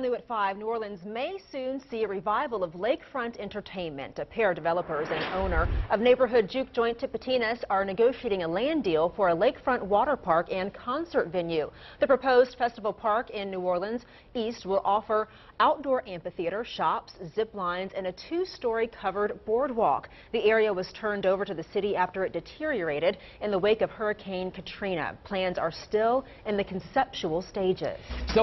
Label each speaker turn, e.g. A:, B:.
A: New at 5, New Orleans may soon see a revival of lakefront entertainment. A pair of developers and owner of neighborhood juke joint Tipitina's are negotiating a land deal for a lakefront water park and concert venue. The proposed festival park in New Orleans East will offer outdoor amphitheater, shops, zip lines, and a two-story covered boardwalk. The area was turned over to the city after it deteriorated in the wake of Hurricane Katrina. Plans are still in the conceptual stages. So